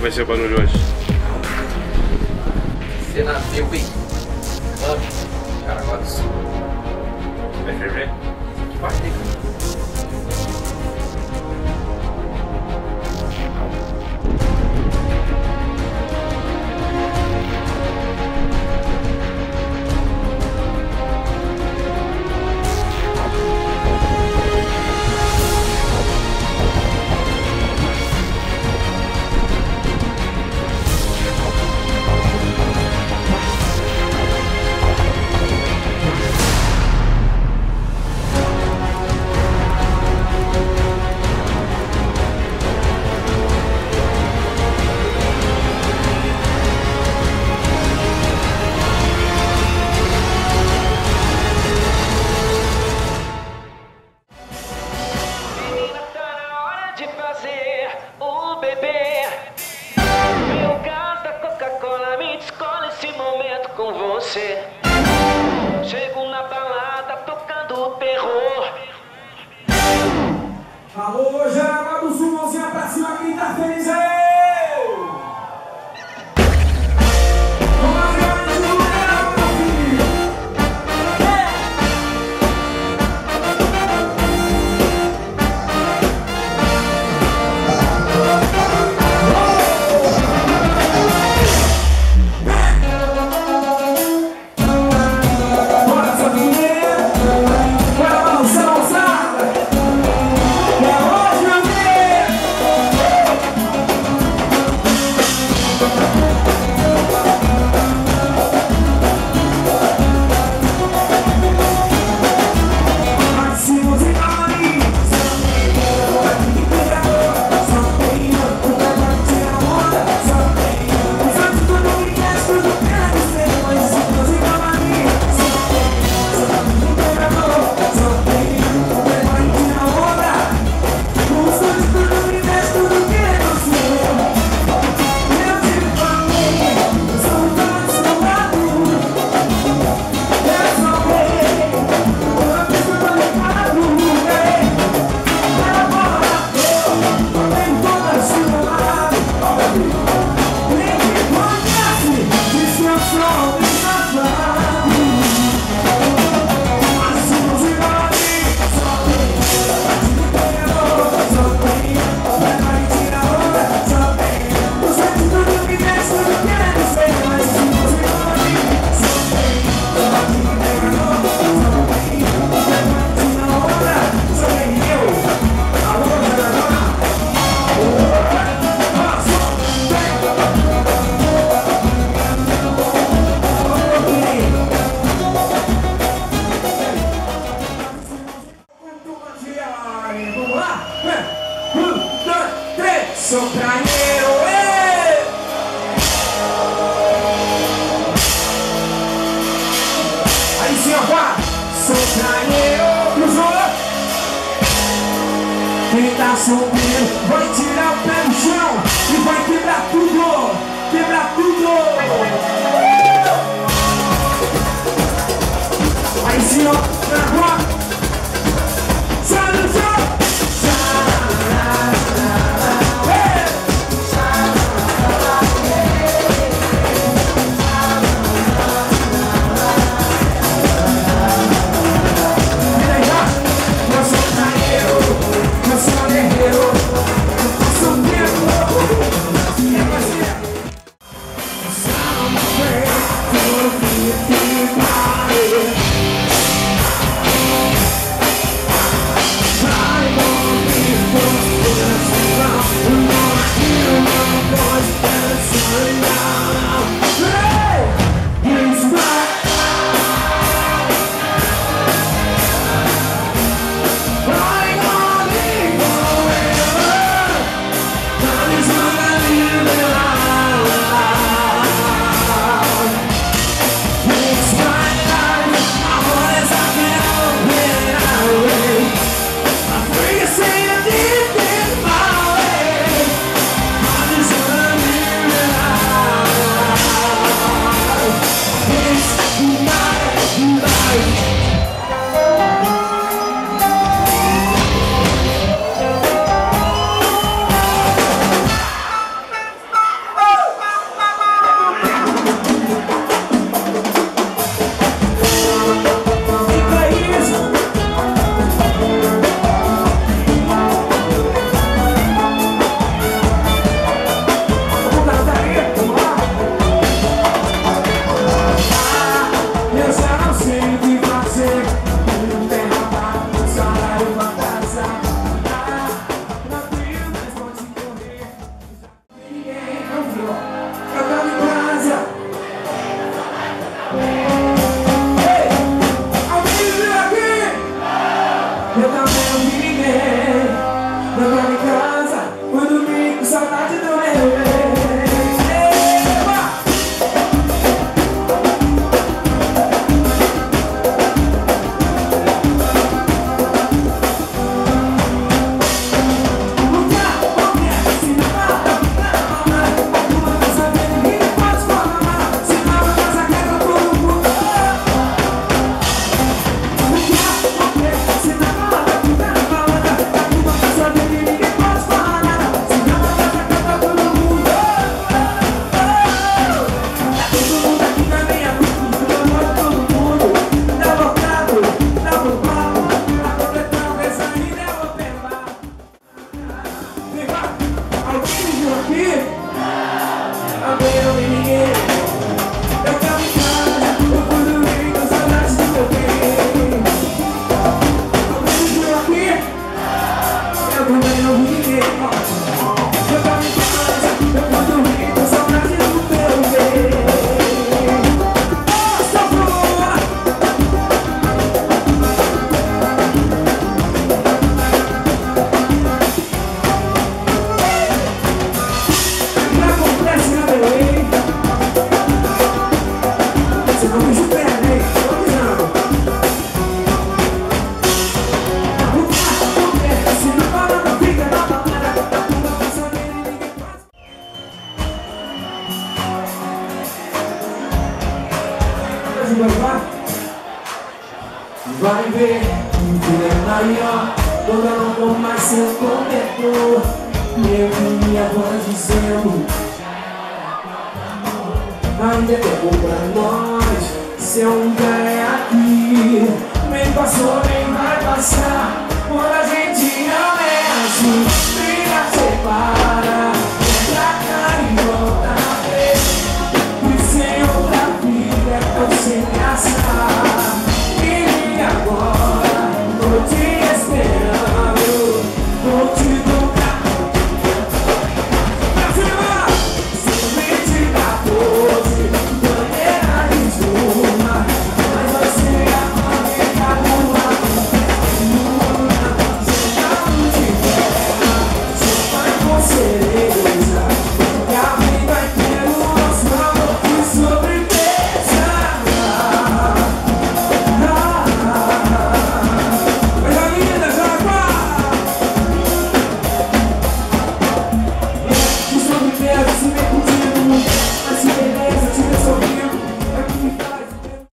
que vai ser o barulho hoje. Cena nasceu, hein? Vamos, Caraguá do Sul. Vai ferver? Que parte o perro assim, ó, vá Sonhei Quem tá subindo vai tirar o pé do chão E vai quebrar tudo, quebrar tudo. Aí sim, ó, na rua vai ver que é maior Toda não com mais seu cobertor Eu e minha voz dizendo Ainda tem pouco pra nós Seu lugar é aqui. Nem passou, nem vai passar. Quando a gente não é assim Briga separa